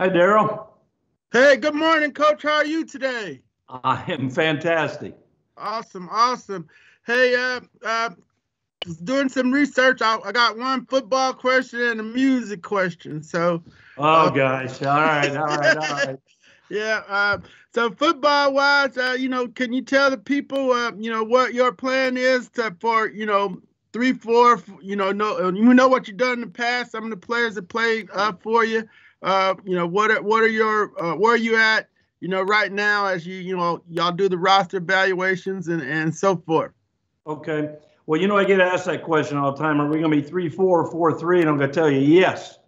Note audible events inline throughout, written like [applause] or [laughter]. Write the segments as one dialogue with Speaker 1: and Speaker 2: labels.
Speaker 1: Hi, Daryl.
Speaker 2: Hey, good morning, Coach. How are you today?
Speaker 1: I am fantastic.
Speaker 2: Awesome, awesome. Hey, uh, uh, doing some research. I, I got one football question and a music question. So.
Speaker 1: Oh uh, gosh! All right, all right, all [laughs] right.
Speaker 2: yeah. Uh, so football wise, uh, you know, can you tell the people, uh, you know, what your plan is to, for, you know, three, four, you know, no, you know what you've done in the past. Some of the players that played uh, for you. Uh, you know, what are what are your uh, where are you at? You know, right now as you you know y'all do the roster evaluations and and so forth.
Speaker 1: Okay. Well, you know, I get asked that question all the time. Are we going to be three, four, four, three? And I'm going to tell you, yes.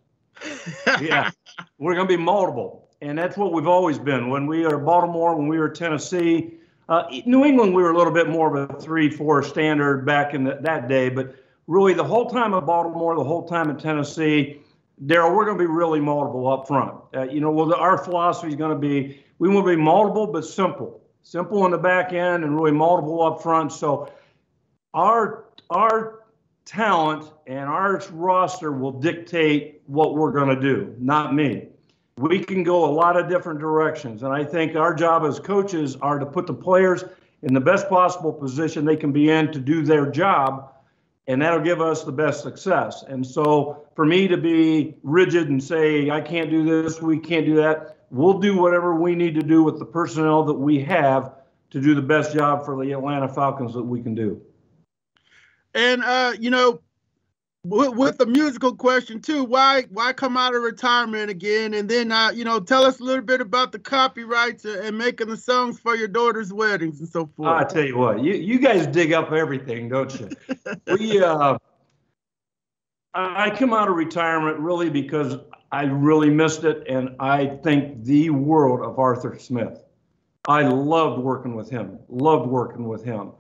Speaker 1: [laughs] yeah, we're going to be multiple, and that's what we've always been. When we are Baltimore, when we were Tennessee, uh, New England, we were a little bit more of a three, four standard back in the, that day. But really, the whole time at Baltimore, the whole time in Tennessee, Daryl, we're going to be really multiple up front. Uh, you know, well, the, our philosophy is going to be we want to be multiple but simple, simple on the back end and really multiple up front. So our our talent and our roster will dictate what we're going to do, not me. We can go a lot of different directions, and I think our job as coaches are to put the players in the best possible position they can be in to do their job and that'll give us the best success. And so for me to be rigid and say, I can't do this, we can't do that, we'll do whatever we need to do with the personnel that we have to do the best job for the Atlanta Falcons that we can do.
Speaker 2: And, uh, you know, with, with the musical question too, why why come out of retirement again? And then uh, you know, tell us a little bit about the copyrights and making the songs for your daughter's weddings and so forth.
Speaker 1: I tell you what, you you guys dig up everything, don't you? [laughs] we uh, I come out of retirement really because I really missed it, and I think the world of Arthur Smith. I loved working with him. Loved working with him.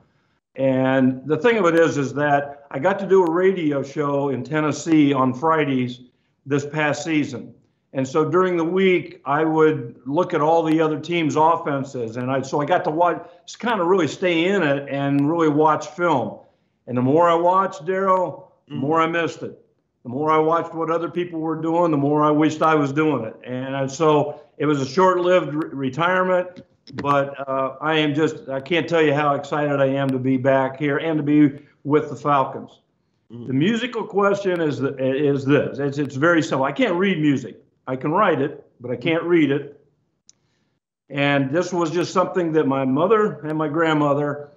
Speaker 1: And the thing of it is, is that I got to do a radio show in Tennessee on Fridays this past season. And so during the week, I would look at all the other teams' offenses, and I so I got to watch, just kind of really stay in it and really watch film. And the more I watched Daryl, the mm-hmm. more I missed it. The more I watched what other people were doing, the more I wished I was doing it. And so it was a short-lived re- retirement but uh, I am just, I can't tell you how excited I am to be back here and to be with the Falcons. Mm-hmm. The musical question is, the, is this it's, it's very simple. I can't read music, I can write it, but I can't read it. And this was just something that my mother and my grandmother,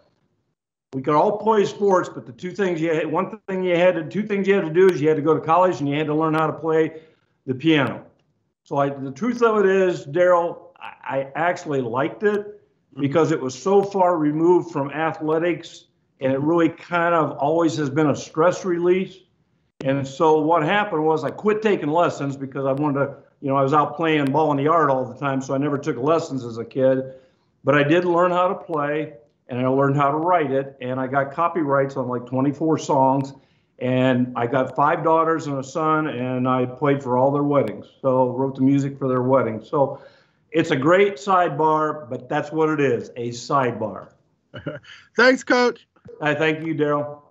Speaker 1: we could all play sports, but the two things you had, one thing you had to, two things you had to do is you had to go to college and you had to learn how to play the piano. So I, the truth of it is, Daryl, I actually liked it mm-hmm. because it was so far removed from athletics and it really kind of always has been a stress release. And so what happened was I quit taking lessons because I wanted to, you know, I was out playing ball in the yard all the time, so I never took lessons as a kid. But I did learn how to play and I learned how to write it. And I got copyrights on like 24 songs. And I got five daughters and a son, and I played for all their weddings. So wrote the music for their weddings. So it's a great sidebar, but that's what it is a sidebar. [laughs]
Speaker 2: Thanks, Coach.
Speaker 1: I thank you, Daryl.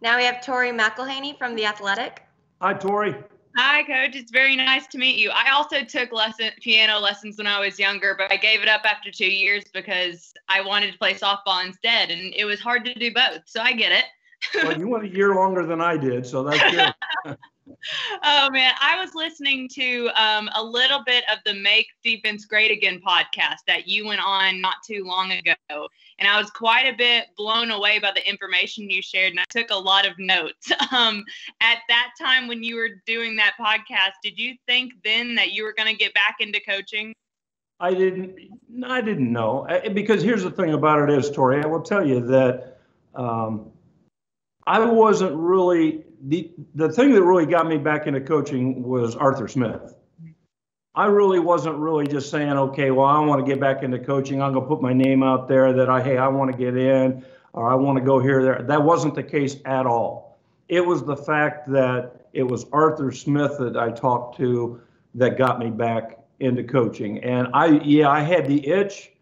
Speaker 3: Now we have Tori McElhaney from The Athletic.
Speaker 1: Hi, Tori.
Speaker 4: Hi, Coach. It's very nice to meet you. I also took lesson piano lessons when I was younger, but I gave it up after two years because I wanted to play softball instead, and it was hard to do both. So I get it.
Speaker 1: well, you went a year longer than I did, so that's good. [laughs]
Speaker 4: oh man, I was listening to um, a little bit of the Make Defense Great Again podcast that you went on not too long ago, and I was quite a bit blown away by the information you shared, and I took a lot of notes. [laughs] Um, at that time when you were doing that podcast, did you think then that you were going to get back into coaching?
Speaker 1: I didn't. I didn't know because here's the thing about it is, Tori. I will tell you that um, I wasn't really the the thing that really got me back into coaching was Arthur Smith. I really wasn't really just saying, okay, well, I want to get back into coaching. I'm gonna put my name out there that I hey, I want to get in or I want to go here there. That wasn't the case at all. It was the fact that it was Arthur Smith that I talked to that got me back into coaching. And I yeah, I had the itch,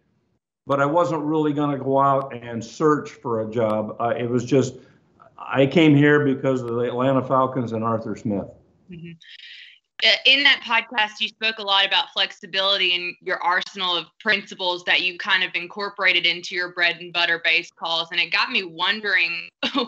Speaker 1: but I wasn't really going to go out and search for a job. Uh, it was just I came here because of the Atlanta Falcons and Arthur Smith. Mm-hmm.
Speaker 4: uh, in that podcast, you spoke a lot about flexibility and your arsenal of principles that you kind of incorporated into your bread and butter base calls. And it got me wondering, [laughs]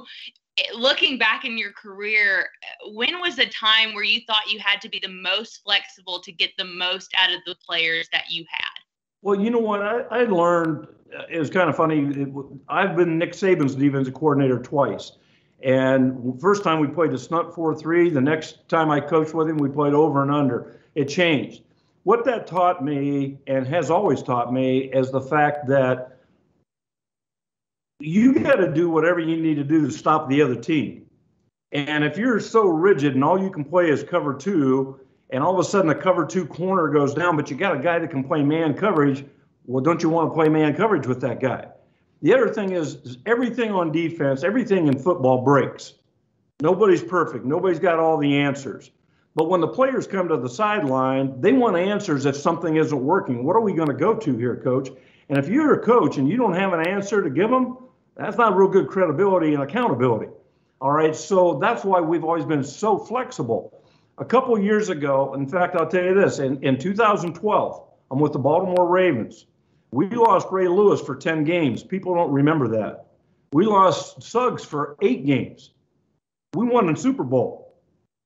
Speaker 4: looking back in your career, when was a time where you thought you had to be the most flexible to get the most out of the players that you had?
Speaker 1: Well, you know what? I, I learned, uh, it was kind of funny. It, I've been Nick Saban's defensive coordinator twice. And first time we played the snut 4-3. The next time I coached with him, we played over and under. It changed. What that taught me, and has always taught me, is the fact that you got to do whatever you need to do to stop the other team. And if you're so rigid and all you can play is cover two, and all of a sudden the cover two corner goes down, but you got a guy that can play man coverage, well, don't you want to play man coverage with that guy? The other thing is, is everything on defense, everything in football breaks. Nobody's perfect. Nobody's got all the answers. But when the players come to the sideline, they want answers if something isn't working. What are we going to go to here, coach? And if you're a coach and you don't have an answer to give them, that's not real good credibility and accountability. All right. So that's why we've always been so flexible. A couple years ago, in fact, I'll tell you this in, in 2012, I'm with the Baltimore Ravens. We lost Ray Lewis for 10 games. People don't remember that. We lost Suggs for eight games. We won the Super Bowl.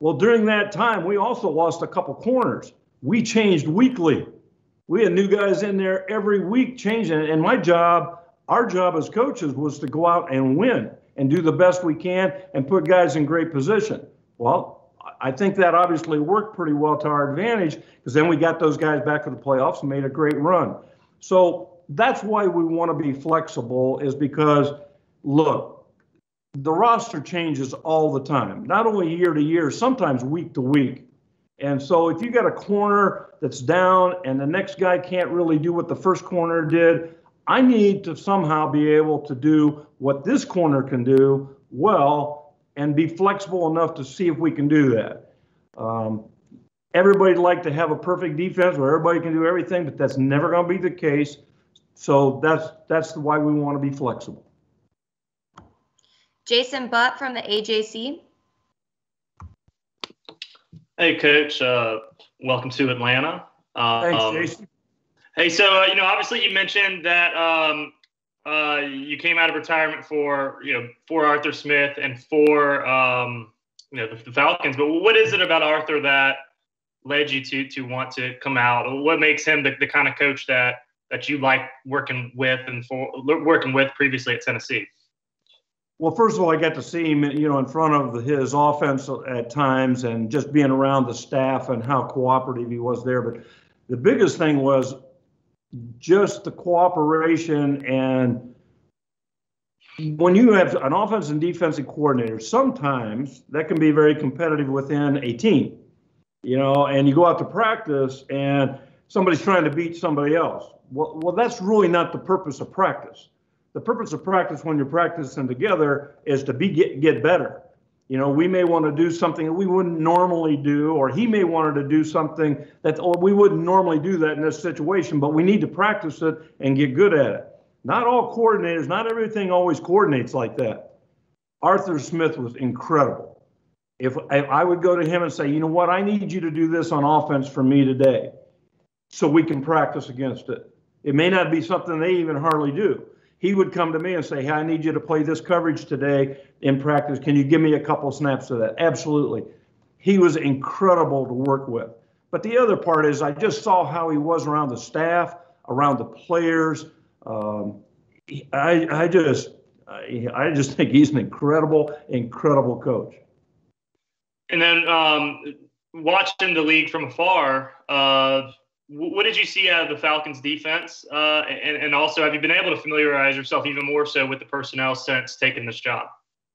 Speaker 1: Well, during that time, we also lost a couple corners. We changed weekly. We had new guys in there every week changing. And my job, our job as coaches, was to go out and win and do the best we can and put guys in great position. Well, I think that obviously worked pretty well to our advantage because then we got those guys back for the playoffs and made a great run. So that's why we want to be flexible, is because look, the roster changes all the time, not only year to year, sometimes week to week. And so if you got a corner that's down and the next guy can't really do what the first corner did, I need to somehow be able to do what this corner can do well and be flexible enough to see if we can do that. Um, Everybody'd like to have a perfect defense where everybody can do everything, but that's never going to be the case. So that's that's why we want to be flexible.
Speaker 3: Jason Butt from the AJC.
Speaker 5: Hey, Coach. Uh, welcome to Atlanta.
Speaker 1: Uh, Thanks, um, Jason.
Speaker 5: Hey, so uh, you know, obviously, you mentioned that um, uh, you came out of retirement for you know for Arthur Smith and for um, you know the, the Falcons. But what is it about Arthur that led you to to want to come out? What makes him the, the kind of coach that that you like working with and for working with previously at Tennessee?
Speaker 1: Well, first of all, I got to see him, you know, in front of his offense at times, and just being around the staff and how cooperative he was there. But the biggest thing was just the cooperation and when you have an offense and defensive coordinator, sometimes that can be very competitive within a team you know, and you go out to practice and somebody's trying to beat somebody else. Well, well, that's really not the purpose of practice. The purpose of practice when you're practicing together is to be get, get better. You know, we may want to do something that we wouldn't normally do, or he may want to do something that we wouldn't normally do that in this situation, but we need to practice it and get good at it. Not all coordinators, not everything always coordinates like that. Arthur Smith was incredible if I would go to him and say, you know what, I need you to do this on offense for me today so we can practice against it. It may not be something they even hardly do. He would come to me and say, hey, I need you to play this coverage today in practice. Can you give me a couple snaps of that? Absolutely. He was incredible to work with. But the other part is, I just saw how he was around the staff, around the players. Um, I, I just, I, I just think he's an incredible, incredible coach.
Speaker 5: And then um, watching the league from afar, uh, what did you see out of the Falcons defense? Uh, and, and also, have you been able to familiarize yourself even more so with the personnel since taking this job?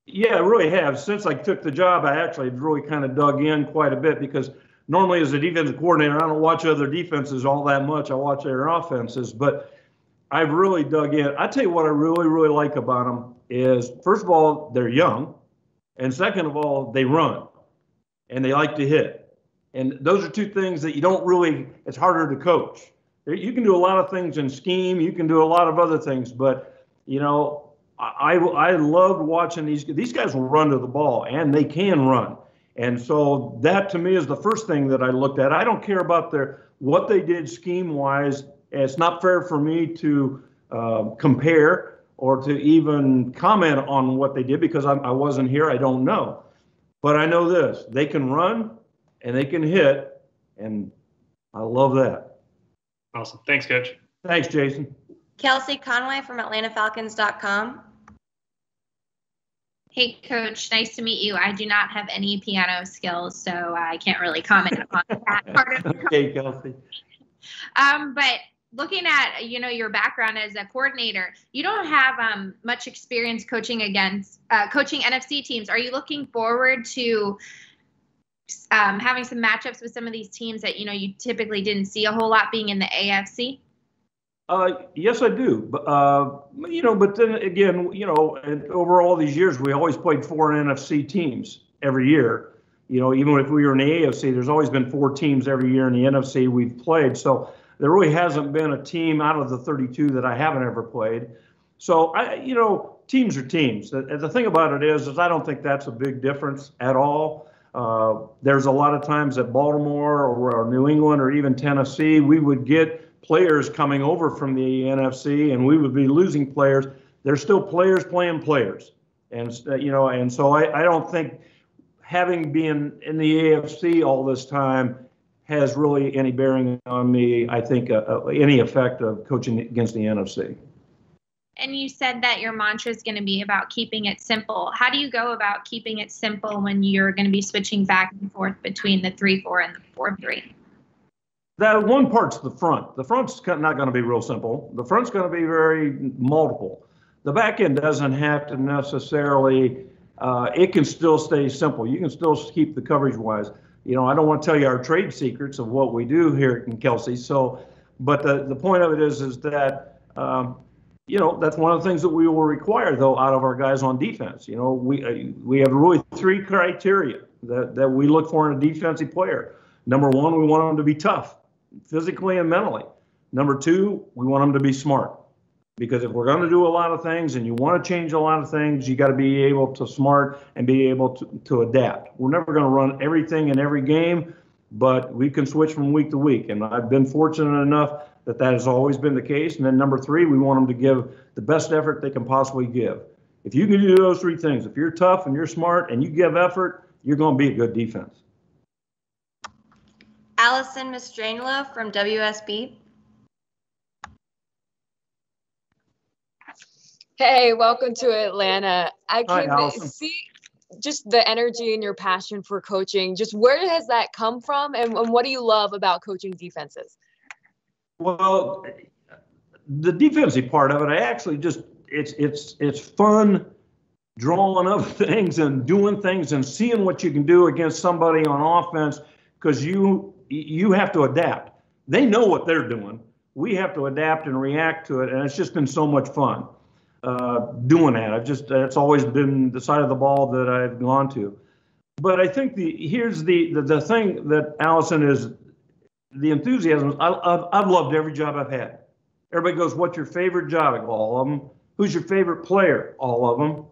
Speaker 1: Yeah, I really have. Since I took the job, I actually really kind of dug in quite a bit because normally as a defensive coordinator, I don't watch other defenses all that much. I watch their offenses, but I've really dug in. I tell you what I really, really like about them is first of all, they're young. And second of all, they run and they like to hit. And those are two things that you don't really, it's harder to coach. You can do a lot of things in scheme, you can do a lot of other things, but, you know, I, I loved watching these. These guys will run to the ball, and they can run. And so that to me is the first thing that I looked at. I don't care about their what they did scheme wise. It's not fair for me to uh, compare or to even comment on what they did because I, I wasn't here. I don't know. But I know this they can run and they can hit. And I love that.
Speaker 5: Awesome. Thanks, Coach.
Speaker 1: Thanks, Jason.
Speaker 3: Kelsey Conway from AtlantaFalcons.com.
Speaker 6: Hey, Coach, nice to meet you. I do not have any piano skills, so I can't really comment on that part of the [laughs]
Speaker 1: Okay, Kelsey.
Speaker 6: Um, but looking at you know your background as a coordinator, you don't have um, much experience coaching against uh, coaching NFC teams. Are you looking forward to um, having some matchups with some of these teams that you know you typically didn't see a whole lot being in the AFC?
Speaker 1: Uh, yes, I do. But uh, you know, but then again, you know, over all these years, we always played four NFC teams every year. You know, even if we were in the AFC, there's always been four teams every year in the NFC we've played. So there really hasn't been a team out of the 32 that I haven't ever played. So I, you know, teams are teams. The, the thing about it is, is I don't think that's a big difference at all. Uh, there's a lot of times at Baltimore or, or New England or even Tennessee, we would get players coming over from the NFC, and we would be losing players. There's still players playing players, and uh, you know, and so I, I don't think having been in the AFC all this time has really any bearing on me. I think uh, uh, any effect of coaching against the NFC.
Speaker 6: And you said that your mantra is going to be about keeping it simple. How do you go about keeping it simple when you're going to be switching back and forth between the three four and the four three?
Speaker 1: That one part's the front. The front's not going to be real simple. The front's going to be very multiple. The back end doesn't have to necessarily. Uh, it can still stay simple. You can still keep the coverage wise. You know, I don't want to tell you our trade secrets of what we do here in Kelsey. So, but the the point of it is is that. Um, you know that's one of the things that we will require though out of our guys on defense you know we uh, we have really three criteria that, that we look for in a defensive player number one we want them to be tough physically and mentally. Number two, we want them to be smart. Because if we're going to do a lot of things and you want to change a lot of things, you got to be able to smart and be able to, to adapt. We're never going to run everything in every game, but we can switch from week to week. And I've been fortunate enough that that has always been the case. And then number three, we want them to give the best effort they can possibly give. If you can do those three things, if you're tough and you're smart and you give effort, you're going to be a good defense.
Speaker 3: Allison Mastrangelo from WSB.
Speaker 7: Hey, welcome to Atlanta. I can see just the energy and your passion for coaching. Just where has that come from, and, and what do you love about coaching defenses?
Speaker 1: Well, the defensive part of it, I actually just it's it's it's fun drawing up [laughs] things and doing things and seeing what you can do against somebody on offense because you you have to adapt. They know what they're doing. We have to adapt and react to it, and it's just been so much fun uh, doing that. I've just that's always been the side of the ball that I've gone to. But I think the here's the the, the thing that Allison is the enthusiasm. I, I've, I've loved every job I've had. Everybody goes, "What's your favorite job?" All of them. Who's your favorite player? All of them.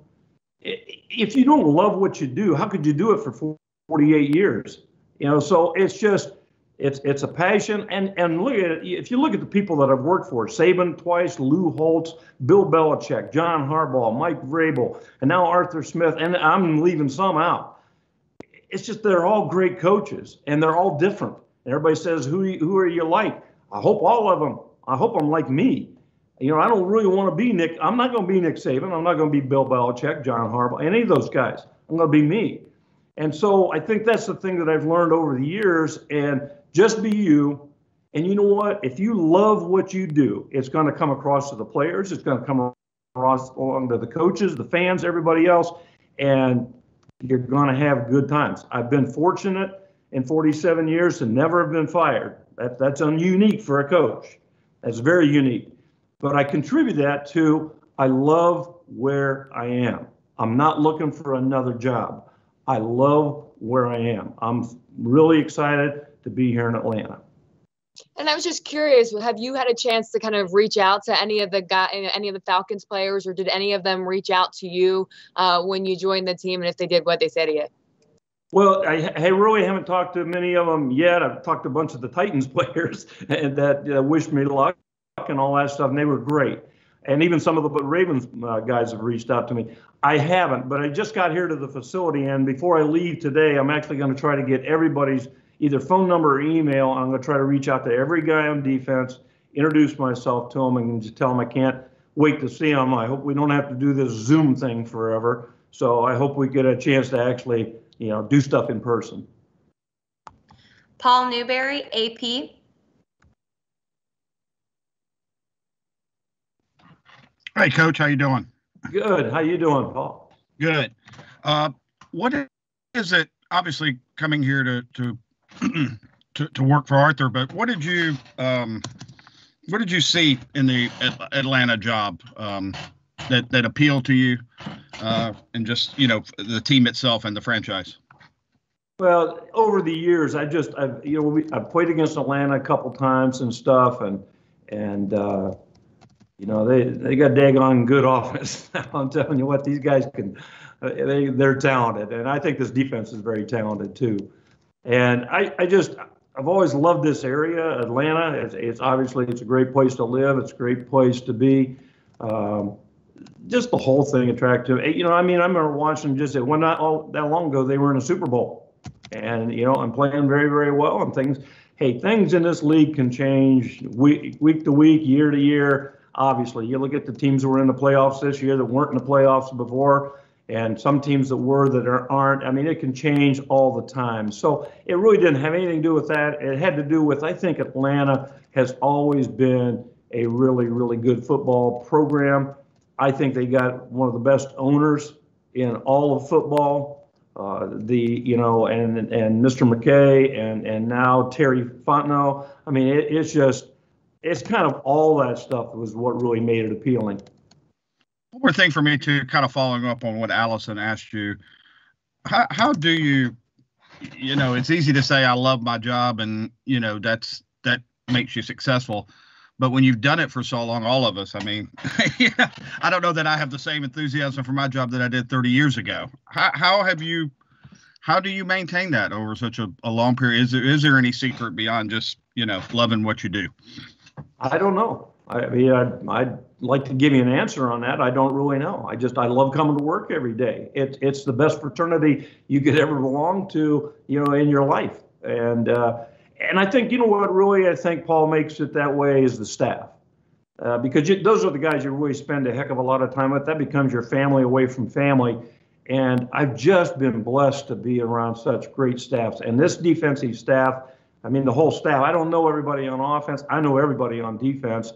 Speaker 1: If you don't love what you do, how could you do it for 48 years? You know, so it's just it's it's a passion, and and look at. If you look at the people that I've worked for, Saban twice, Lou Holtz, Bill Belichick, John Harbaugh, Mike Vrabel, and now Arthur Smith, and I'm leaving some out. It's just they're all great coaches, and they're all different. And everybody says, "Who who are you like?" I hope all of them. I hope I'm like me. You know, I don't really want to be Nick. I'm not going to be Nick Saban. I'm not going to be Bill Belichick, John Harbaugh, any of those guys. I'm going to be me. And so I think that's the thing that I've learned over the years. And just be you. And you know what? If you love what you do, it's going to come across to the players. It's going to come across along to the coaches, the fans, everybody else, and you're going to have good times. I've been fortunate in 47 years to never have been fired. That, that's unique for a coach. That's very unique. But I contribute that to I love where I am. I'm not looking for another job. I love where I am. I'm really excited to be here in Atlanta.
Speaker 7: And I was just curious, have you had a chance to kind of reach out to any of the guy, any of the Falcons players, or did any of them reach out to you uh, when you joined the team? And if they did, what they say to you?
Speaker 1: Well, I, I really haven't talked to many of them yet. I've talked to a bunch of the Titans [laughs] players and that uh, wished me luck and all that stuff, and they were great. And even some of the Ravens uh, guys have reached out to me. I haven't, but I just got here to the facility, and before I leave today, I'm actually going to try to get everybody's either phone number or email. I'm going to try to reach out to every guy on defense, introduce myself to them, and just tell them I can't wait to see them. I hope we don't have to do this Zoom thing forever. So I hope we get a chance to actually, you know, do stuff in person.
Speaker 3: Paul Newberry, AP.
Speaker 8: Hey, Coach, how you doing?
Speaker 1: Good. How you doing, Paul?
Speaker 8: Good. Uh, what is it? Obviously, coming here to to [clears throat] to, to work for Arthur, but what did you um, what did you see in the Atlanta job um, that that appealed to you, uh, and just you know the team itself and the franchise?
Speaker 1: Well, over the years, I just I've you know we, I've played against Atlanta a couple times and stuff, and and uh, you know they they got daggone good [laughs] offense. I'm telling you what, these guys can they they're talented, and I think this defense is very talented too. And I I just I've always loved this area, Atlanta. It's, it's, obviously it's a great place to live. It's a great place to be. Um, just the whole thing attractive. You know, I mean, I remember watching just when not all that long ago they were in a Super Bowl, and you know, I'm playing very very well and things. Hey, things in this league can change week week to week, year to year. Obviously, you look at the teams that were in the playoffs this year that weren't in the playoffs before and some teams that were that are, aren't. I mean, it can change all the time. So it really didn't have anything to do with that. It had to do with I think Atlanta has always been a really really good football program. I think they got one of the best owners in all of football. Uh, the you know and and Mr. McKay and and now Terry Fontenot. I mean, it, it's just it's kind of all that stuff that was what really made it appealing.
Speaker 8: One more thing for me to kind of following up on what Allison asked you. How how do you, you know, it's easy to say I love my job and you know that's that makes you successful, but when you've done it for so long, all of us, I mean, [laughs] I don't know that I have the same enthusiasm for my job that I did 30 years ago. How how have you? How do you maintain that over such a, a long period? Is there is there any secret beyond just you know loving what you do?
Speaker 1: I don't know. I mean, I'd, I'd like to give you an answer on that. I don't really know. I just I love coming to work every day. It's it's the best fraternity you could ever belong to, you know, in your life. And uh, and I think you know what really I think Paul makes it that way is the staff. Uh, because you, those are the guys you really spend a heck of a lot of time with. That becomes your family away from family. And I've just been blessed to be around such great staffs. And this defensive staff, I mean, the whole staff, I don't know everybody on offense, I know everybody on defense.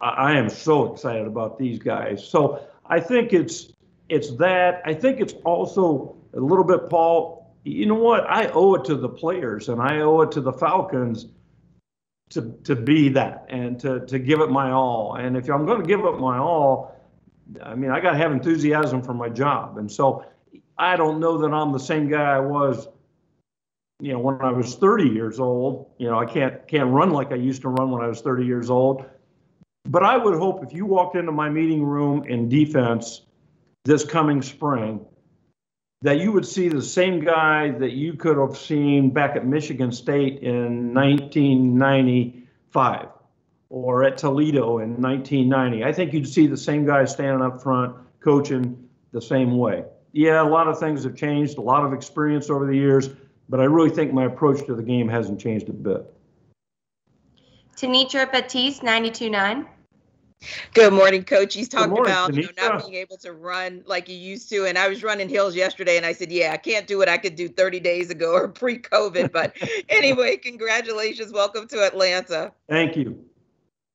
Speaker 1: I am so excited about these guys. So I think it's it's that. I think it's also a little bit, Paul. You know what? I owe it to the players, and I owe it to the Falcons to to be that and to to give it my all. And if I'm going to give it my all, I mean, I got to have enthusiasm for my job. And so I don't know that I'm the same guy I was you know when I was 30 years old. You know, I can't can't run like I used to run when I was 30 years old. But I would hope if you walked into my meeting room in defense this coming spring, that you would see the same guy that you could have seen back at Michigan State in 1995 or at Toledo in 1990. I think you'd see the same guy standing up front coaching the same way. Yeah, a lot of things have changed, a lot of experience over the years, but I really think my approach to the game hasn't changed a bit.
Speaker 3: Tanitra Batiste, 92.9.
Speaker 9: Good morning, coach. He's talking morning, about you know, not being able to run like you used to. And I was running hills yesterday and I said, Yeah, I can't do what I could do 30 days ago or [laughs] pre COVID. But [laughs] anyway, congratulations. Welcome to Atlanta.
Speaker 1: Thank you.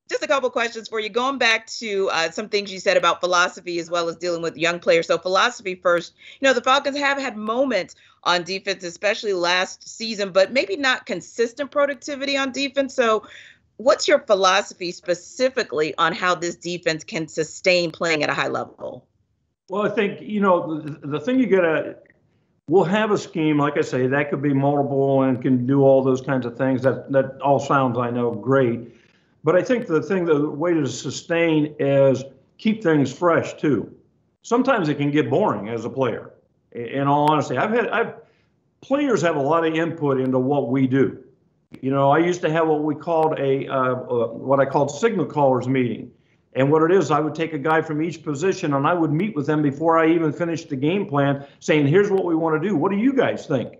Speaker 9: Just a couple questions for you. Going back to uh, some things you said about philosophy as well as dealing with young players. So, philosophy first. You know, the Falcons have had moments on defense, especially last season, but maybe not consistent productivity on defense. So, what's your philosophy specifically on how this defense can sustain playing at a high level?
Speaker 1: Well, I think you know the, the thing you gotta. We'll have a scheme, like I say, that could be multiple and can do all those kinds of things. That that all sounds, I know, great. But I think the thing, the way to sustain is keep things fresh too. Sometimes it can get boring as a player. In all honesty, I've had I've players have a lot of input into what we do. You know, I used to have what we called a uh, uh, what I called signal callers meeting. And what it is, I would take a guy from each position and I would meet with them before I even finished the game plan, saying, "Here's what we want to do. What do you guys think?"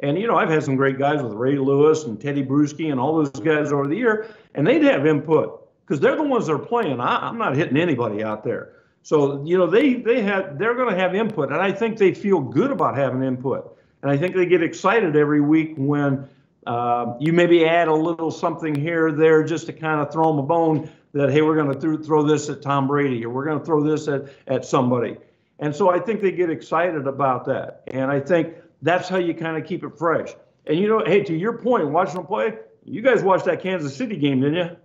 Speaker 1: And you know, I've had some great guys with Ray Lewis and Tedy Bruschi and all those guys over the year, and they'd have input because they're the ones that are playing. I, I'm not hitting anybody out there. So you know, they they have they're going to have input, and I think they feel good about having input, and I think they get excited every week when uh, you maybe add a little something here or there just to kind of throw them a bone that hey, we're going to th- throw this at Tom Brady or we're going to throw this at at somebody, and so I think they get excited about that, and I think that's how you kind of keep it fresh. And you know, hey, to your point, watching them play, you guys watched that Kansas City game, didn't you?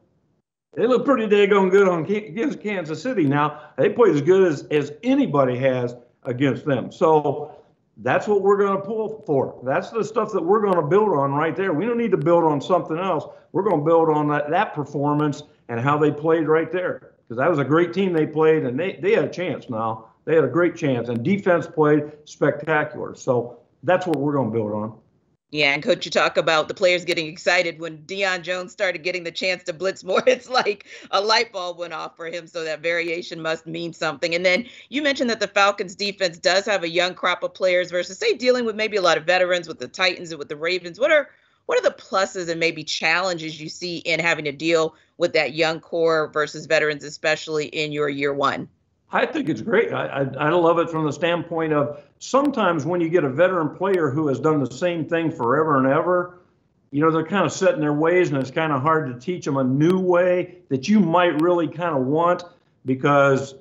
Speaker 1: They look pretty daggone good on against Kansas City. Now they played as good as as anybody has against them. So that's what we're going to pull for. That's the stuff that we're going to build on right there. We don't need to build on something else. We're going to build on that, that performance and how they played right there. Because that was a great team they played, and they, they had a chance now. They had a great chance, and defense played spectacular. So that's what we're going to build on.
Speaker 9: Yeah, and coach, you talk about the players getting excited when Deion Jones started getting the chance to blitz more. [laughs] It's like a light bulb went off for him, so that variation must mean something. And then you mentioned that the Falcons defense does have a young crop of players versus say dealing with maybe a lot of veterans with the Titans and with the Ravens. What are what are the pluses and maybe challenges you see in having to deal with that young core versus veterans, especially in your year one?
Speaker 1: I think it's great. I, I, I love it from the standpoint of sometimes when you get a veteran player who has done the same thing forever and ever, you know, they're kind of set in their ways and it's kind of hard to teach them a new way that you might really kind of want because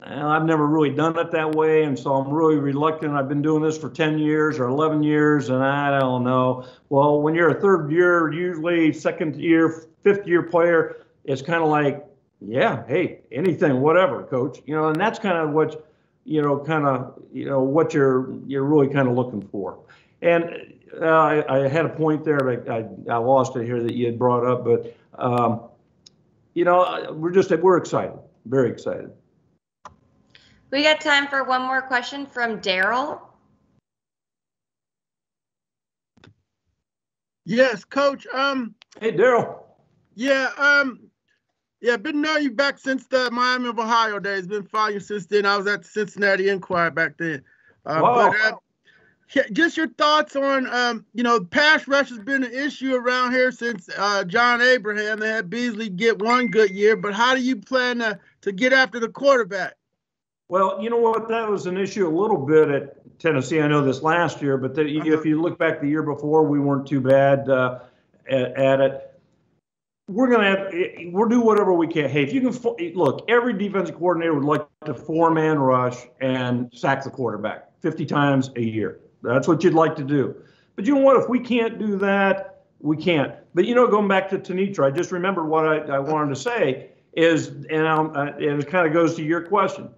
Speaker 1: well, I've never really done it that way. And so I'm really reluctant. I've been doing this for 10 years or 11 years and I don't know. Well, when you're a third year, usually second year, fifth year player, it's kind of like, yeah, hey, anything, whatever, coach. You know, and that's kind of what, you know, kind of, you know, what you're you're really kind of looking for. And uh, I, I, had a point there, but I, I lost it here that you had brought up. But um, you know, we're just we're excited, very excited.
Speaker 3: We got time for one more question from Daryl.
Speaker 2: Yes, Coach. Um.
Speaker 1: Hey, Daryl.
Speaker 2: Yeah. Um. Yeah, been knowing you back since the Miami of Ohio days. Been following you since then. I was at the Cincinnati Enquirer back then. Uh, wow. But uh, just your thoughts on, um, you know, pass rush has been an issue around here since uh, John Abraham. They had Beasley get one good year, but how do you plan to, to get after the quarterback?
Speaker 1: Well, you know what? That was an issue a little bit at Tennessee. I know this last year, but the, uh-huh. if you look back the year before, we weren't too bad uh, at, at it we're going to have eh, eh, we'll do whatever we can. Hey, if you can eh, look, every defensive coordinator would like to four man rush and sack the quarterback 50 times a year. That's what you'd like to do. But you know what? If we can't do that, we can't. But you know, going back to Tenitra, I just remembered what I, I wanted to say is, and, uh, and it kind of goes to your question.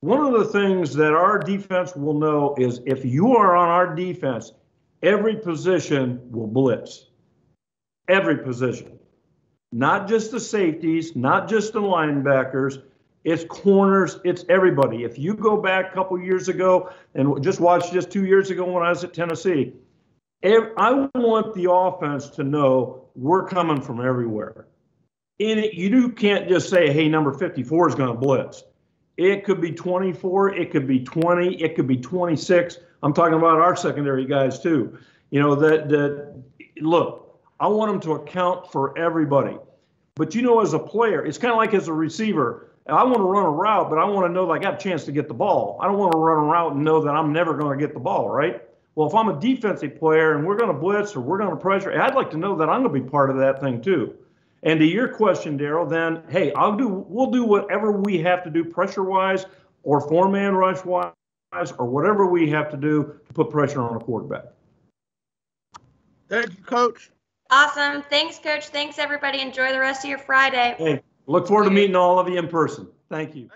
Speaker 1: One of the things that our defense will know is if you are on our defense, every position will blitz every position, not just the safeties, not just the linebackers. It's corners, it's everybody. If you go back a couple years ago and just watch just two years ago when I was at Tennessee, I want the offense to know we're coming from everywhere. It, you can't just say, hey, number 54 is going to blitz. It could be 24, it could be 20, it could be 26. I'm talking about our secondary guys too. You know that that look, I want them to account for everybody. But you know, as a player, it's kind of like as a receiver. I want to run a route, but I want to know that I got a chance to get the ball. I don't want to run a route and know that I'm never going to get the ball, right? Well, if I'm a defensive player and we're going to blitz or we're going to pressure, I'd like to know that I'm going to be part of that thing too. And to your question, Daryl, then hey, I'll do we'll do whatever we have to do pressure wise or four man rush wise or whatever we have to do to put pressure on a quarterback.
Speaker 2: Thank you, coach.
Speaker 3: Awesome. Thanks, Coach. Thanks, everybody. Enjoy the rest of your Friday.
Speaker 1: Hey, look forward to meeting all of you in person. Thank you.